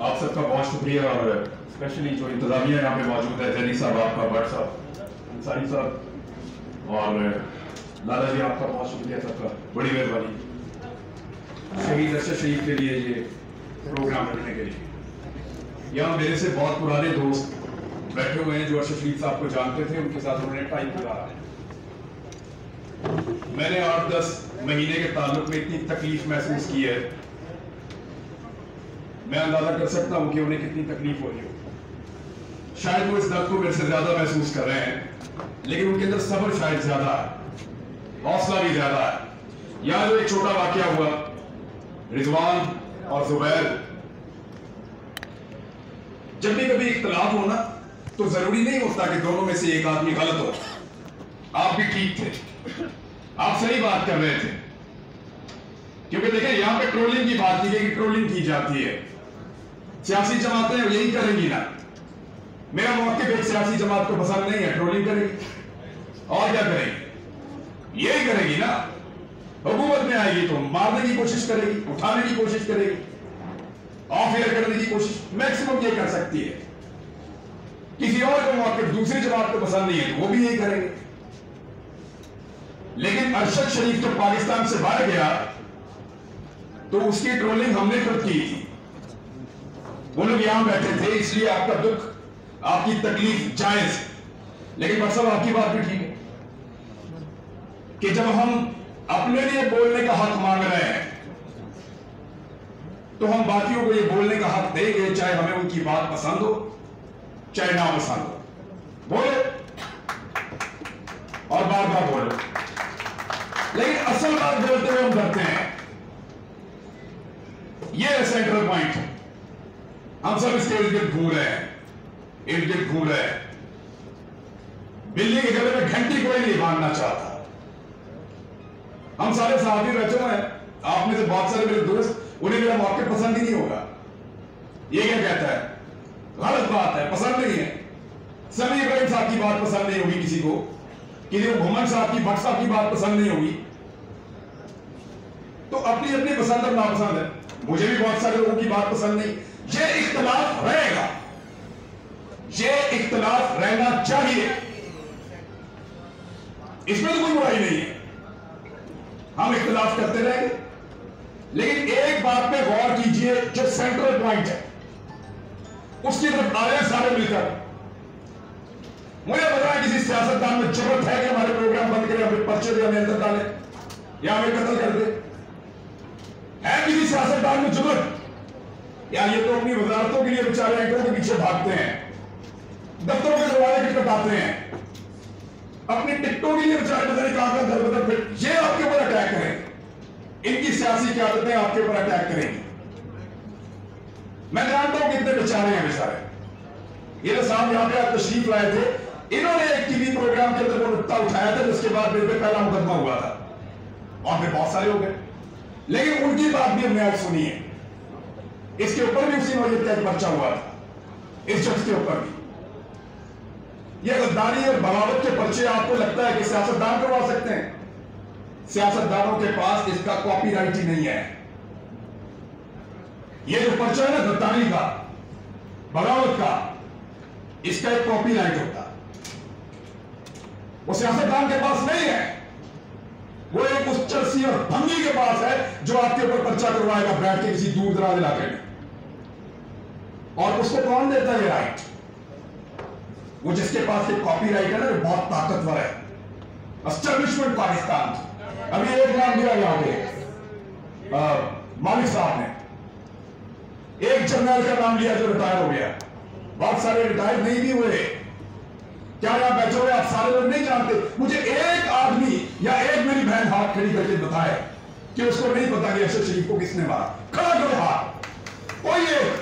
आप सबका बहुत शुक्रिया और स्पेशली जो इंतजामिया यहाँ पे मौजूद है, जैनी साहब आपका, भट्ट साहब, अंसारी साहब और लाला जी आपका बहुत शुक्रिया सबका। बड़ी मेहरबानी। शहीद अरशद शहीद के लिए ये प्रोग्राम रखने के लिए। यहाँ मेरे से बहुत पुराने दोस्त बैठे हुए हैं जो अरशद शहीद साहब को जानते थे, उनके साथ उन्होंने टाइम गुजारा। है मैंने आठ दस महीने के ताल्लुक में इतनी तकलीफ़ महसूस की है। मैं अंदाज़ा कर सकता हूँ कि उन्हें कितनी तकलीफ़ हो रही हो। शायद वो इस दर्द को मेरे से ज़्यादा महसूस कर रहे हैं, लेकिन उनके अंदर सबर शायद ज़्यादा है, हौसला भी ज़्यादा है। यहाँ जो एक छोटा वाक्य हुआ, रिजवान और जुबैर, जब भी कभी इख्तलाफ हो ना तो ज़रूरी नहीं होता कि दोनों में से एक आदमी गलत हो। आप भी ठीक थे। आप सही बात कर रहे थे। क्योंकि देखिए, यहाँ पे ट्रोलिंग की बात की गई ट्रोलिंग की जाती है। सियासी जमातें यही करेंगी ना। मेरा मौके एक सियासी जमात को पसंद नहीं है ट्रोलिंग करेगी। और क्या करेगी? यही करेगी ना। हुकूमत में आएगी तो मारने की कोशिश करेगी, उठाने की कोशिश करेगी ऑफ़ एयर करने की कोशिश मैक्सिमम ये कर सकती है। किसी और को मौके, दूसरी जमात को पसंद नहीं है तो वो भी यही करेंगे। अरशद शरीफ जब पाकिस्तान से बाहर गया तो उसकी ट्रोलिंग हमने खुद की। वो लोग यहाँ बैठे थे, इसलिए आपका दुख, आपकी तकलीफ़ जायज़। लेकिन बस आपकी बात भी ठीक है कि जब हम अपने लिए बोलने का हक मांग रहे हैं तो हम बाकियों को ये बोलने का हक देंगे, चाहे हमें उनकी बात पसंद हो, चाहे ना पसंद हो। बोले और बार बार बोलो लेकिन असल बात बोलते हुए हम करते हैं। ये सेंट्रल पॉइंट हम सब इसके इर्द गिर्द घूम रहे हैं। इर्द गिर्द घूम रहे हैं। बिल्ली के गले में घंटी कोई नहीं बांधना चाहता। हम सारे साथी हुए हैं। आप में से बहुत सारे मेरे दोस्त, उन्हें मेरा मौके पसंद ही नहीं होगा। ये क्या कहता है? गलत बात है, पसंद नहीं है। सभी इब्राहिम साहब की बात पसंद नहीं होगी किसी को। किसी को घुमन साहब की भट्ट साहब की बात पसंद नहीं होगी। तो अपनी अपनी पसंद और नापसंद है। मुझे भी बहुत सारे लोगों की बात पसंद नहीं। ये इख्तलाफ रहेगा। ये इख्तलाफ रहना चाहिए। इसमें तो कोई बुराई नहीं है। हम इख्तलाफ करते रहेंगे। लेकिन एक बात पे गौर कीजिए, जो सेंट्रल पॉइंट है, उसकी तरफ़ आ रहे सारे मिलकर। मुझे पता है किसी सियासतदान में ज़रूरत है कि हमारे प्रोग्राम बंद करें, हमें पर्चे दे, हमें अंदर डाले, या हमें कत्ल कर दे। है किसी सियासतदान में ज़रूरत या ये तो अपनी वजारतों के लिए बेचारे एंकरों के पीछे भागते हैं। दफ्तरों के दरवाजे खटखटाते हैं। अपनी टिकटों के लिए बेचारे पता नहीं कहाँ का दर बदर फिर ये आपके ऊपर अटैक करें। इनकी सियासी क्यादतें आपके ऊपर अटैक करेंगी। मैं जानता हूँ कितने बेचारे हैं बेचारे। ये तो साहब यहाँ पे आप तशरीफ़ लाए थे। इन्होंने एक टीवी प्रोग्राम के अंदर वो नुकता उठाया था, जिसके बाद मेरे पे पहला मुकदमा हुआ था। और फिर बहुत सारे हो गए। लेकिन उनकी बात भी हमने आज सुनी है। इसके ऊपर भी उसी नौयत का एक पर्चा हुआ था। इस शख्स के ऊपर भी। यह गद्दारी और बगावत के पर्चे आपको लगता है कि सियासतदान करवा सकते हैं। सियासतदानों के पास इसका कॉपीराइट ही नहीं है। यह जो पर्चा है ना, गद्दारी का, बगावत का, इसका एक कॉपीराइट होता। वो सियासतदान के पास नहीं है। वो एक उस चरसी और भंगी के पास है जो आपके ऊपर पर्चा करवाएगा, बैठ के किसी दूर दराज इलाके में। और उसको कौन देता है राइट? वो जिसके पास एक कॉपी राइट है ना बहुत ताकतवर है। एस्टेब्लिशमेंट पाकिस्तान अभी एक नाम दिया यहाँ पे मालिक साहब ने। एक जनरल का नाम लिया जो रिटायर हो गया। बहुत सारे रिटायर नहीं भी हुए। क्या यहाँ बैठे हुए आप सारे लोग नहीं जानते। मुझे एक आदमी या एक मेरी बहन हाथ खड़ी करके बताए कि उसको नहीं पता कि अशर शरीफ को किसने मारा। खड़ा करो हाथ। कोई एक?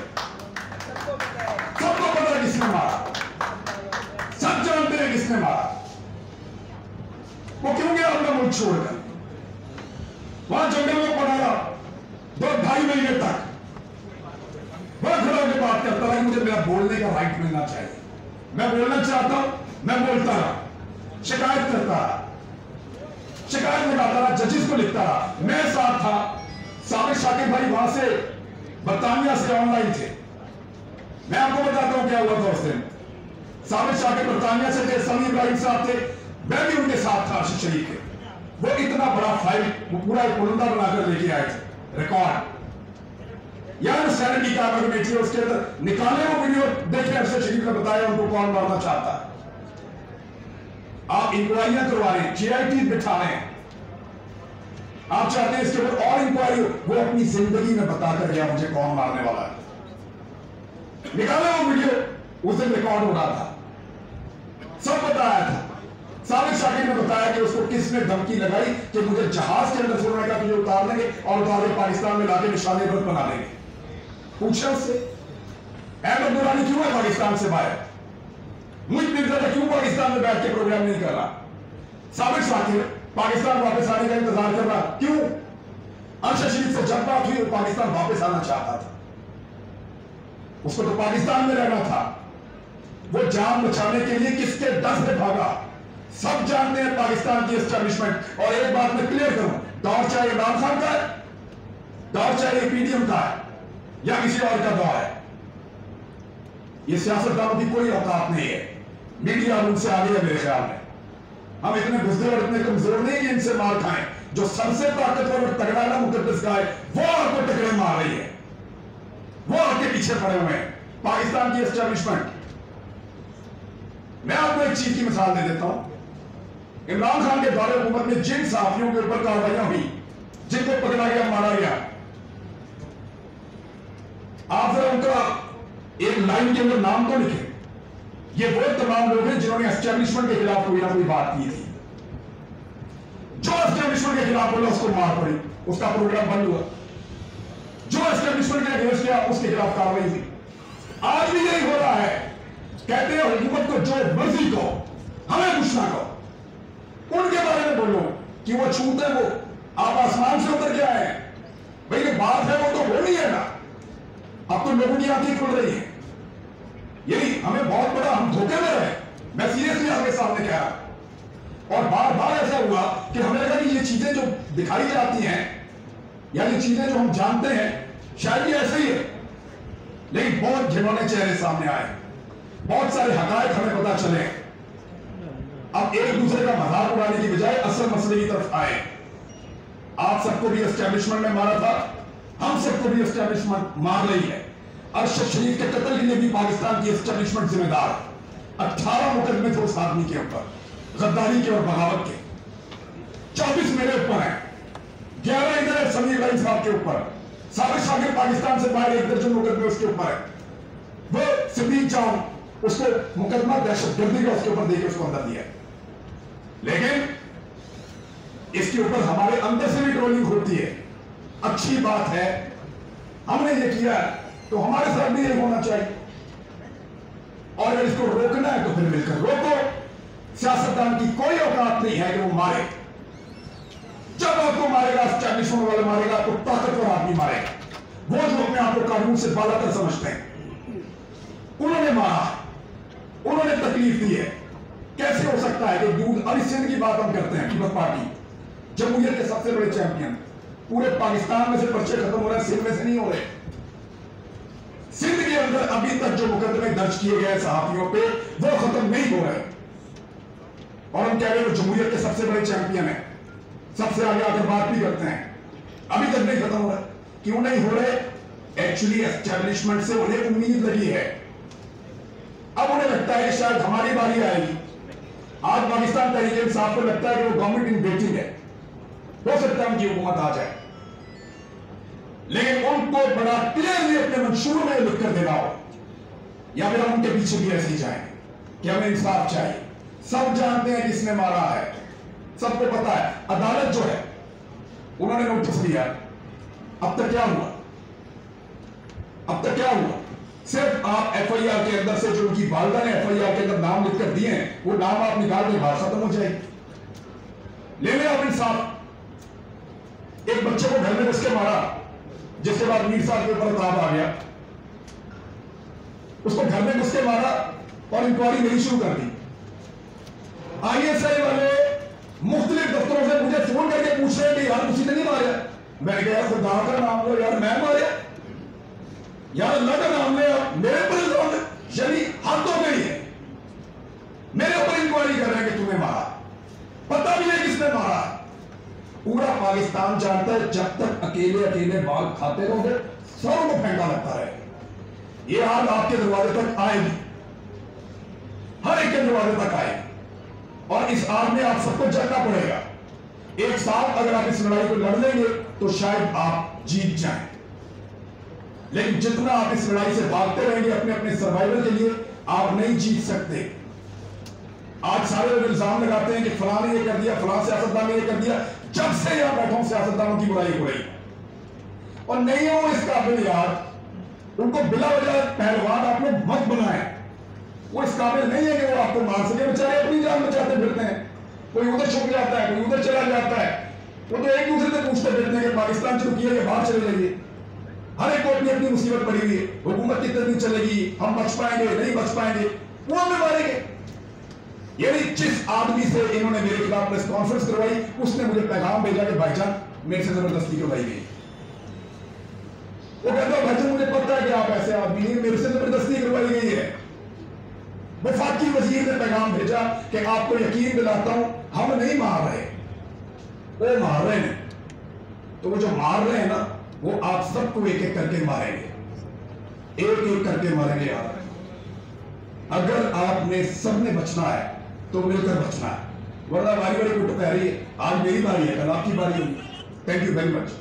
सबको पता है किसने मारा। सब जानते हैं किसने मारा। वो क्यों गया अपना मुल्क छोड़कर? वहाँ जंगल में पड़ा दो ढाई महीने तक। बड़ा खड़ा होकर बात करता रहा मुझे मेरा बोलने का राइट मिलना चाहिए। मैं बोलना चाहता हूँ मैं बोलता रहा शिकायत करता रहा शिकायत लगाता रहा जजेस को लिखता रहा मैं साथ था, साबिर शाकिर भाई वहाँ से बरतानिया से ऑनलाइन थे। मैं आपको बताता हूँ क्या हुआ था उस दिन। साबिर शाकिर बरतानिया से थे समी इब्राहिम साहब थे, मैं भी उनके साथ था अर्शद शरीफ वो इतना बड़ा फ़ाइल वो पूरा एक पुलंदा बनाकर लेके आए थे रिकॉर्ड यार सेनेट की क्या कमेटी है उसके अंदर निकाले वो वीडियो देखे अर्शद शरीफ ने बताया, उनको कौन मारना चाहता है। आप इंक्वायरियाँ करवा रहे हैं जीआईटी बिठा रहे हैं। आप चाहते हैं इसके ऊपर और इंक्वायरी वो अपनी ज़िंदगी में बताकर गया, मुझे कौन मारने वाला है। निकाले वो वीडियो, उस दिन रिकॉर्ड हो रहा था। सब बताया था। साबिर शाकिर ने बताया कि उसको किसने धमकी लगाई कि मुझे जहाज़ के अंदर सुनने का तुझे उतार लेंगे और उतार पाकिस्तान में लाके निशानेबंद बना देंगे। पूछा उससे, अहमद दुरानी क्यों है पाकिस्तान से बाहर? पाकिस्तान में बैठ के प्रोग्राम नहीं कर रहा। साबिर शाकिर पाकिस्तान वापस आने का इंतज़ार कर रहा। क्यों? अरशद शरीफ से जब बात हुई वो पाकिस्तान वापस आना चाहता था। उसको तो पाकिस्तान में रहना था। वो जान बचाने के लिए किसके डर से भागा? सब जानते हैं पाकिस्तान की एस्टेब्लिशमेंट और एक बात मैं क्लियर करूँ दौर चाहे इमरान खान का है दौर चाहे पीडीएम का है, या किसी और का दौर है। ये सियासतदानों की कोई औकात नहीं है। मीडिया उनसे आगे है मेरे ख्याल में। हम इतने बुजदिल और इतने कमज़ोर नहीं कि इनसे मार खाएँ। जो सबसे ताकतवर और तगड़ा ना मुकदस का है, वो आपको टकरे मार रही है। वो आपके पीछे पड़े हुए हैं। पाकिस्तान की एस्टेब्लिशमेंट मैं आपको एक चीज़ की मिसाल दे देता हूँ। इमरान खान के दौरे हुकूमत में जिन साथियों के ऊपर कार्रवाइयाँ हुई, जिनको पकड़ा गया मारा गया। आप जरा उनका एक लाइन के अंदर नाम तो लिखे। ये वो तमाम लोग हैं जिन्होंने एस्टेब्लिशमेंट के खिलाफ कोई ना कोई बात की थी। जो एस्टेब्लिशमेंट के खिलाफ बोला, उसको मार पड़ी। उसका प्रोग्राम बंद हुआ। जो एस्टेब्लिशमेंट के अगेंस्ट किया उसके खिलाफ कार्रवाई हुई। आज भी यही हो रहा है। कहते हैं, हुकूमत को जो मर्ज़ी कहो, हमें कुछ ना कहो। उनके बारे में बोलो कि वो छूते वो। आप आसमान से उतर के आए हैं। भाई, ये बात है, वो तो हो नहीं है ना। अब तो लोगों की आँखें खुल रही है। यही हमें बहुत बड़ा हम धोखे में रहे मैं आपके सामने कह। रहा और बार बार ऐसा हुआ कि हमें लगा कि ये चीज़ें जो दिखाई जाती हैं या ये चीज़ें जो हम जानते हैं, शायद ये ऐसे ही है। लेकिन बहुत घिनौने चेहरे सामने आए। बहुत सारे हकायक हमें पता चले। अब एक दूसरे का मज़ाक उड़ाने की बजाय असल मसले की तरफ़ आए। आप सबको भी एस्टेब्लिशमेंट ने मारा था। हम सबको भी एस्टेब्लिशमेंट मार रही है। अरशद शरीफ के कत्ल के लिए भी पाकिस्तान की एस्टेब्लिशमेंट जिम्मेदार। अट्ठारह मुकदमे थे उस आदमी के ऊपर, गद्दारी के और बगावत के। चौबीस मेरे ऊपर है। ग्यारह इधर है समीर इब्राहिम साहब के ऊपर। साबिर शाकिर पाकिस्तान से बाहर एक दर्जन मुकदमे उसके ऊपर है। वो सिद्दीक चाउन उसको मुकदमा दहशत गर्दी का उसके ऊपर देके उसको अंदर दिया लेकिन इसके ऊपर हमारे अंदर से भी ट्रोलिंग होती है। अच्छी बात है, हमने ये किया तो हमारे साथ भी यही होना चाहिए। और अगर इसको रोकना है तो फिर मिलकर रोको। सियासतदान की कोई औकात नहीं है कि वो मारे। जब आपको मारेगा, स्टैब्लिशमेंट वाले मारेगा तो ताकतवर आदमी मारेगा। वो जो अपने आप को कानून से बालातर समझते हैं। उन्होंने मारा। उन्होंने तकलीफ़ दी है। कैसे हो सकता है कि दूध अली सिंध की बात हम करते हैं पीपल्स पार्टी? जमहूरियत के सबसे बड़े चैंपियन। पूरे पाकिस्तान में से पर्चे खत्म हो रहे हैं, सिंध में से नहीं हो रहे। अंदर अभी तक जो मुकदमे दर्ज किए गए सहाफियों पे, वो खत्म नहीं हो रहे। और हम कह रहे हैं जमहूरियत के सबसे बड़े चैंपियन है। सबसे आगे आकर बात भी करते हैं। अभी तक नहीं खत्म हो रहा। क्यों नहीं हो रहे? एक्चुअली एस्टेब्लिशमेंट से उन्हें उम्मीद लगी है। अब उन्हें लगता है शायद हमारी बारी आएगी। आज पाकिस्तान तरीके इंसाफ को लगता है कि वो गवर्नमेंट इन वेटिंग है। हो सकता है उनकी हुकूमत आ जाए। लेकिन उनको बड़ा क्लियरली अपने मंशूर में लिख कर देना हो। या फिर हम उनके पीछे भी ऐसे ही कि हमें इंसाफ चाहिए। सब जानते हैं किसने मारा है। सबको पता है, अदालत जो है, उन्होंने नोटिस दिया, अब तक क्या हुआ? अब तक क्या हुआ? सिर्फ़ आप एफआईआर के अंदर से जो उनकी वालदा ने एफआईआर के अंदर नाम लिखकर दिए हैं, वो नाम आप निकाल के बाहर खत्म हो जाएगी। ले लें आप इंसाफ। एक बच्चे को घर में घुस के मारा। जिसके बाद मीर साहब के ऊपर आ गया। उसको घर में घुस के मारा और इंक्वायरी नहीं शुरू कर दी। आईएसआई वाले मुख्तलिफ़ दफ्तरों से मुझे फ़ोन करके पूछ रहे कि यार उसी ने नहीं मारा। मैंने कहा, यार खुदा का नाम लो, यार मैं मारे। यार अल्लाह का नाम ले, आप मेरे पर इल्ज़ाम यानी हद हो गई है। मेरे ऊपर इंक्वायरी कर रहे हैं कि तुम्हें मारा। पता भी है किसने मारा। पूरा पाकिस्तान जानता है, जब तक अकेले अकेले बाल खाते रहोगे सबको फेंका लगता रहेगा। ये आग आपके दरवाजे तक आएगी। हर एक के दरवाजे तक आएगी। और इस आग में आप सबको जलना पड़ेगा। एक साथ अगर आप इस लड़ाई को लड़ लेंगे तो शायद आप जीत जाएँ। लेकिन जितना आप इस लड़ाई से भागते रहेंगे अपने अपने सर्वाइवल के लिए, आप नहीं जीत सकते। आज सारे लोग इल्ज़ाम लगाते हैं कि फलां ने ये कर दिया, फलां सियासतदान ने ये कर दिया। जब से यहाँ बैठा हूँ, सियासतदानों की बुराई हो रही और नहीं है इस काबिल यार, उनको बिला वजह पहलवान आपने मत बनाए। वो इस काबिल नहीं है कि वो आपको मार सके, बेचारे अपनी जान बचाते फिरते हैं। कोई उधर छुप जाता है, कोई उधर चला जाता है। वो तो एक दूसरे से पूछते फिरते हैं कि पाकिस्तान से रुकिए बाहर चले जाइए। हर एक को अपनी अपनी मुसीबत पड़ी हुई है। हुकूमत कितने दिन चलेगी? हम बच पाएँगे, नहीं बच पाएँगे? वो हमें मारेंगे। यानी जिस आदमी से इन्होंने मेरे खिलाफ प्रेस कॉन्फ्रेंस करवाई, उसने मुझे पैगाम भेजा कि भाईजान मेरे से ज़बरदस्ती करवाई गई? वो कहता है भाईजान मुझे पता है कि आप ऐसे आदमी नहीं मेरे से ज़बरदस्ती करवाई गई है। वफाकी वज़ीर ने पैगाम भेजा कि आपको यकीन दिलाता हूँ, हम नहीं मार रहे। वो मार रहे हैं। तो वो जो मार रहे हैं ना, वो आप सबको एक एक करके मारेंगे। एक एक करके मारेंगे आप अगर आपने सबने बचना है तो मिलकर बचना है वरना बारी बारी को पै रही है आज मेरी बारी है कल आपकी बारी होगी थैंक यू वेरी मच